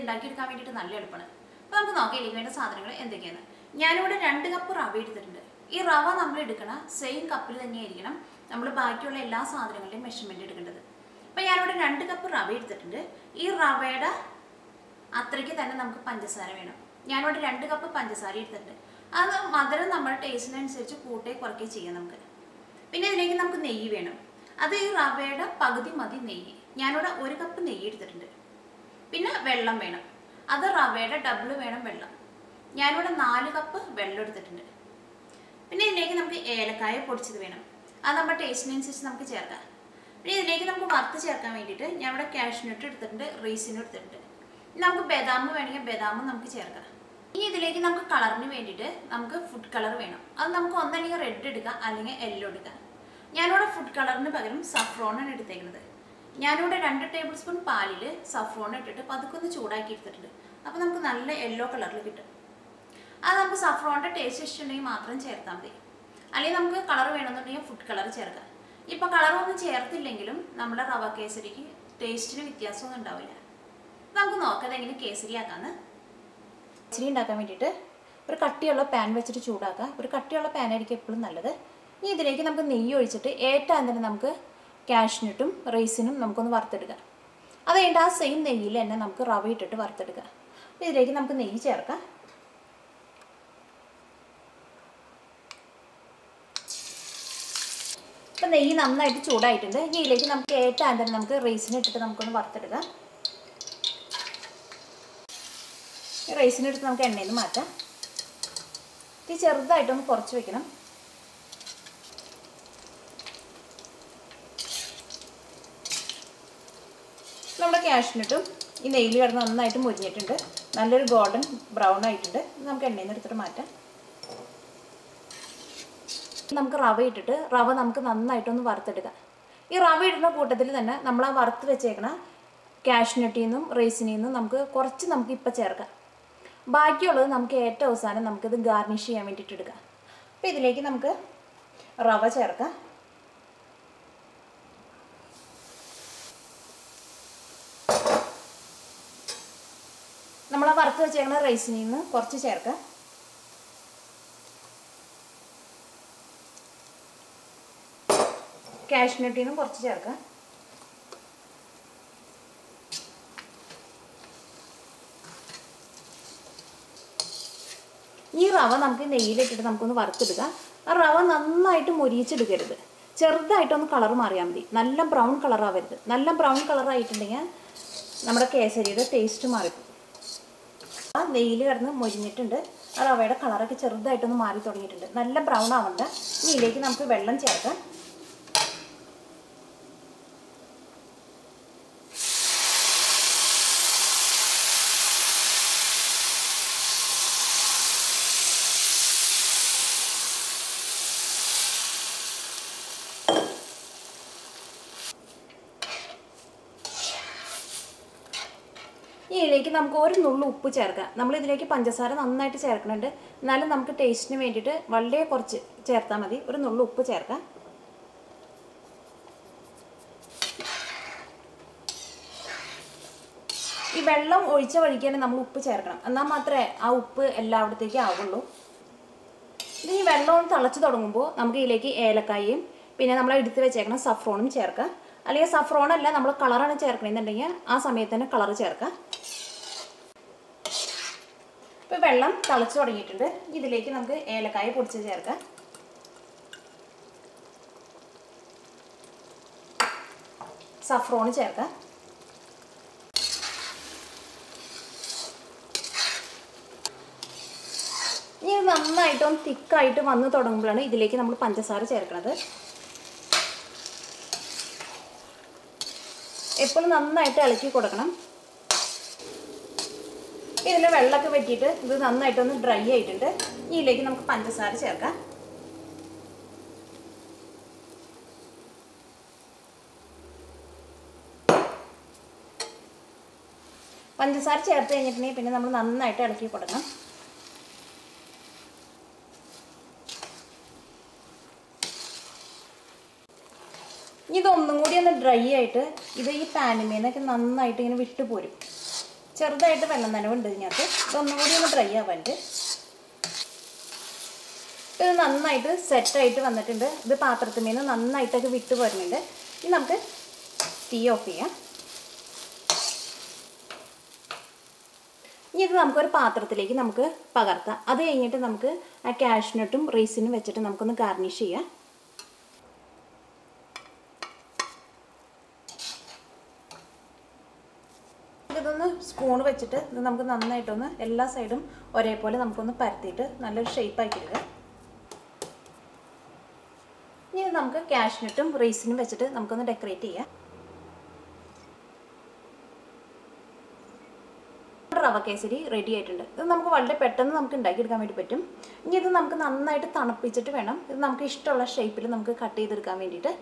ഉണ്ടാക്കിയെടുക്കാൻ വേണ്ടിയിട്ട് നല്ല എളുപ്പമാണ്. അപ്പോൾ നമുക്ക് നോക്കാം ഇതിലേക്ക് വേണ്ട സാധനങ്ങൾ എന്തൊക്കെയാണ്? ഞാനിവിടെ രണ്ട് കപ്പ് റവ എടുത്തിട്ടുണ്ട്. ഈ റവ നമ്മൾ എടുക്കണ സെയിം കപ്പിൽ തന്നെയായിരിക്കണം നമ്മൾ ബാക്കിയുള്ള എല്ലാ സാധനങ്ങളുടെയും മെഷർമെന്റ് എടുക്കേണ്ടത്. അപ്പോൾ ഞാനിവിടെ രണ്ട് കപ്പ് റവ എടുത്തിട്ടുണ്ട്. ഈ റവയുടെ അത്രയ്ക്ക് തന്നെ നമുക്ക് പഞ്ചസാര വേണം. ഞാനിവിടെ രണ്ട് കപ്പ് പഞ്ചസാര എടുത്തിട്ടുണ്ട്. അത് മധുരം നമ്മുടെ ടേസ്റ്റിനനുസരിച്ച് കൂട്ടേ കുറയ്ക്കുക ചെയ്യാം നമുക്ക്. പിന്നെ ഇതിലേക്ക് നമുക്ക് നെയ്യ് വേണം. അത് ഈ റവയുടെ പകുതി മതി നെയ്യ്. ഞാനിവിടെ ഒരു കപ്പ് നെയ്യ് എടുത്തിട്ടുണ്ട്. പിന്നെ വെള്ളം വേണം. അത് റവയുടെ ഡബിൾ വേണം വെള്ളം. ഞാനിവിടെ നാല് കപ്പ് വെള്ളം എടുത്തിട്ടുണ്ട്. പിന്നെ ഇതിലേക്ക് നമുക്ക് ഏലക്കായ പൊടിച്ചത് വേണം. അത് നമ്മുടെ ടേസ്റ്റിനനുസരിച്ച് നമുക്ക് ചേർക്കാം. പിന്നെ ഇതിലേക്ക് നമുക്ക് വറുത്ത് ചേർക്കാൻ വേണ്ടിയിട്ട് ഇവിടെ കാഷ്നട്ട് എടുത്തിട്ടുണ്ട് റീസിനും എടുത്തിട്ടുണ്ട്. ഇനി നമുക്ക് ബദാം വേണമെങ്കിൽ ബദാമും നമുക്ക് ചേർക്കാം. ഇനി ഇതിലേക്ക് നമുക്ക് കളറിന് വേണ്ടിയിട്ട് നമുക്ക് ഫുഡ് കളർ വേണം. അത് നമുക്ക് ഒന്നല്ലെങ്കിൽ റെഡ് എടുക്കാം അല്ലെങ്കിൽ യെല്ലോ എടുക്കാം. ഞാനിവിടെ ഫുഡ് കളറിന് പകരം സഫ്രോണാണ് എടുത്തേക്കുന്നത്. ഞാനിവിടെ രണ്ട് ടേബിൾ സ്പൂൺ പാലിൽ സഫ്രോൺ ഇട്ടിട്ട് പതുക്കെ ഒന്ന് ചൂടാക്കി എടുത്തിട്ടുണ്ട്. അപ്പോൾ നമുക്ക് നല്ല യെല്ലോ കളറിൽ കിട്ടും. അത് നമുക്ക് സഫ്രോണിന്റെ ടേസ്റ്റ് ഇഷ്ടമുണ്ടെങ്കിൽ മാത്രം ചേർത്താൽ മതി. അല്ലെങ്കിൽ നമുക്ക് കളർ വേണമെന്നുണ്ടെങ്കിൽ ഫുഡ് കളർ ചേർക്കാം. ഇപ്പോൾ കളറൊന്നും ചേർത്തില്ലെങ്കിലും നമ്മുടെ റവ കേസരിക്ക് ടേസ്റ്റിന് വ്യത്യാസമൊന്നും ഉണ്ടാവില്ല. നമുക്ക് നോക്കാം എങ്ങനെ കേസരി ആക്കാന്ന്. കേസരി ഉണ്ടാക്കാൻ വേണ്ടിയിട്ട് ഒരു കട്ടിയുള്ള പാൻ വെച്ചിട്ട് ചൂടാക്കുക ഒരു കട്ടിയുള്ള പാനായിരിക്കും എപ്പോഴും നല്ലത്. ഇനി ഇതിലേക്ക് നമുക്ക് നെയ്യ് ഒഴിച്ചിട്ട് ഏറ്റവും തന്നെ നമുക്ക് കാഷ്നട്ടും റൈസിനും നമുക്കൊന്ന് വറുത്തെടുക്കാം. അത് കഴിഞ്ഞിട്ട് ആ സെയിം നെയ്യിൽ തന്നെ നമുക്ക് റവ ഇട്ടിട്ട് വറുത്തെടുക്കാം. അപ്പോൾ ഇതിലേക്ക് നമുക്ക് നെയ്യ് ചേർക്കാം. അപ്പം നെയ്യ് നന്നായിട്ട് ചൂടായിട്ടുണ്ട്. ഇനി ഇതിലേക്ക് നമുക്ക് ഏറ്റവും തന്നെ നമുക്ക് റൈസിന് ഇട്ടിട്ട് നമുക്കൊന്ന് വറുത്തെടുക്കാം. റൈസിനെടുത്ത് നമുക്ക് എണ്ണയിൽ നിന്ന് മാറ്റാം. ഇത് ചെറുതായിട്ടൊന്ന് കുറച്ച് വെക്കണം. നമ്മുടെ ക്യാഷിനിട്ടും ഈ നെയ്യിൽ കിടന്ന് നന്നായിട്ട് മുരിഞ്ഞിട്ടുണ്ട്. നല്ലൊരു ഗോൾഡൻ ബ്രൗൺ ആയിട്ടുണ്ട്. നമുക്ക് എണ്ണയിൽ നിന്ന് എടുത്തിട്ട് മാറ്റാം. നമുക്ക് റവ ഇട്ടിട്ട് റവ നമുക്ക് നന്നായിട്ടൊന്ന് വറുത്തെടുക്കാം. ഈ റവ ഇടുന്ന കൂട്ടത്തിൽ തന്നെ നമ്മൾ ആ വറുത്ത് വെച്ചേക്കണ കാഷ്നട്ടിൽ നിന്നും റേസിനിൽ നിന്നും നമുക്ക് കുറച്ച് നമുക്ക് ഇപ്പം ചേർക്കാം. ബാക്കിയുള്ളത് നമുക്ക് ഏറ്റവും അവസാനം നമുക്കിത് ഗാർണിഷ് ചെയ്യാൻ വേണ്ടിയിട്ട് എടുക്കാം. അപ്പോൾ ഇതിലേക്ക് നമുക്ക് റവ ചേർക്കാം. നമ്മൾ വറുത്ത് വെച്ചേക്കുന്ന റൈസിൽ നിന്ന് കുറച്ച് ചേർക്കാം. കാഷ്നട്ടിൽ നിന്നും കുറച്ച് ചേർക്കാം. ഈ റവ നമുക്ക് നെയ്യിലിട്ടിട്ട് നമുക്കൊന്ന് വറുത്തെടുക്കാം ആ റവ നന്നായിട്ട് മൊരിയിച്ചെടുക്കരുത്. ചെറുതായിട്ടൊന്ന് കളർ മാറിയാൽ മതി. നല്ല ബ്രൗൺ കളറാവരുത്. നല്ല ബ്രൗൺ കളറായിട്ടുണ്ടെങ്കിൽ നമ്മുടെ കേസരിയുടെ ടേസ്റ്റ് മാറിപ്പോകും ആ നെയ്യിൽ കിടന്ന് മൊരിഞ്ഞിട്ടുണ്ട്. ആ റവയുടെ കളറൊക്കെ ചെറുതായിട്ടൊന്ന് മാറി തുടങ്ങിയിട്ടുണ്ട്. നല്ല ബ്രൗൺ ആവണ്ട. ഇതിലേക്ക് നമുക്ക് വെള്ളം ചേർക്കാം. ഇതിലേക്ക് നമുക്ക് ഒരു നുള്ളു ഉപ്പ് ചേർക്കാം. നമ്മൾ ഇതിലേക്ക് പഞ്ചസാര നന്നായിട്ട് ചേർക്കുന്നുണ്ട്. എന്നാലും നമുക്ക് ടേസ്റ്റിന് വേണ്ടിയിട്ട് വളരെ കുറച്ച് ചേർത്താൽ മതി. ഒരു നുള്ളു ഉപ്പ് ചേർക്കാം. ഈ വെള്ളം ഒഴിച്ച വഴിക്ക് തന്നെ നമ്മൾ ഉപ്പ് ചേർക്കണം. എന്നാൽ മാത്രമേ ആ ഉപ്പ് എല്ലായിടത്തേക്കും ആവുള്ളൂ. ഈ വെള്ളം തിളച്ച് തുടങ്ങുമ്പോൾ നമുക്ക് ഇതിലേക്ക് ഏലക്കായയും പിന്നെ നമ്മൾ എടുത്ത് വെച്ചേക്കണം സഫ്രോണും ചേർക്കാം. അല്ലെങ്കിൽ സഫ്രോൺ അല്ല നമ്മൾ കളറാണ് ചേർക്കണമെന്നുണ്ടെങ്കിൽ ആ സമയത്ത് തന്നെ കളർ ചേർക്കാം. ഇപ്പോൾ വെള്ളം തിളച്ച് തുടങ്ങിയിട്ടുണ്ട്. ഇതിലേക്ക് നമുക്ക് ഏലക്കായ പൊടിച്ച് ചേർക്കാം. സഫ്രോൺ ചേർക്കാം. ഇനി നന്നായിട്ടൊന്ന് തിക്കായിട്ട് വന്ന് തുടങ്ങുമ്പോഴാണ് ഇതിലേക്ക് നമ്മൾ പഞ്ചസാര ചേർക്കുന്നത് എപ്പോഴും നന്നായിട്ട് ഇളക്കി കൊടുക്കണം. ഇതിൽ വെള്ളമൊക്കെ വെട്ടിയിട്ട് ഇത് നന്നായിട്ടൊന്ന് ഡ്രൈ ആയിട്ടുണ്ട്. ഇതിലേക്ക് നമുക്ക് പഞ്ചസാര ചേർക്കാം. പഞ്ചസാര ചേർത്ത് കഴിഞ്ഞിട്ടുണ്ടെങ്കിൽ പിന്നെ നമ്മൾ നന്നായിട്ട് ഇളക്കി കൊടുക്കണം. ഇതൊന്നും കൂടി ഒന്ന് ഡ്രൈ ആയിട്ട് ഇത് ഈ നിന്നൊക്കെ നന്നായിട്ട് ഇങ്ങനെ വിട്ടു പോരും. ചെറുതായിട്ട് വെള്ളം നനവുണ്ട് ഇതിനകത്ത്. ഇതൊന്നും കൂടി ഒന്ന് ഡ്രൈ ആവാണ്ട്. ഇത് നന്നായിട്ട് സെറ്റായിട്ട് വന്നിട്ടുണ്ട്. ഇത് പാത്രത്തിൽ നിന്ന് നന്നായിട്ടൊക്കെ വിട്ട് പോരുന്നുണ്ട്. ഇനി നമുക്ക് തീ ഓഫ് ചെയ്യാം. ഇനി ഇത് നമുക്കൊരു പാത്രത്തിലേക്ക് നമുക്ക് പകർത്താം. അത് കഴിഞ്ഞിട്ട് നമുക്ക് ആ കാഷ്നട്ടും റൈസിനും വെച്ചിട്ട് നമുക്കൊന്ന് ഗാർണിഷ് ചെയ്യാം. ഇതൊന്ന് സ്പൂൺ വെച്ചിട്ട് ഇത് നമുക്ക് നന്നായിട്ടൊന്ന് എല്ലാ സൈഡും ഒരേപോലെ നമുക്കൊന്ന് പരത്തിയിട്ട് നല്ലൊരു ഷേപ്പ് എടുക്കാം ഇനി നമുക്ക് കാഷ്നട്ടും റൈസിനും വെച്ചിട്ട് നമുക്കൊന്ന് ഡെക്കറേറ്റ് ചെയ്യാം. റവ കേസരി റെഡി ആയിട്ടുണ്ട്. ഇത് നമുക്ക് വളരെ പെട്ടെന്ന് നമുക്ക് ഉണ്ടാക്കിയെടുക്കാൻ വേണ്ടി പറ്റും. ഇനി ഇത് നമുക്ക് നന്നായിട്ട് തണുപ്പിച്ചിട്ട് വേണം. ഇത് നമുക്ക് ഇഷ്ടമുള്ള ഷേപ്പിൽ നമുക്ക് കട്ട് ചെയ്തെടുക്കാൻ വേണ്ടിയിട്ട്.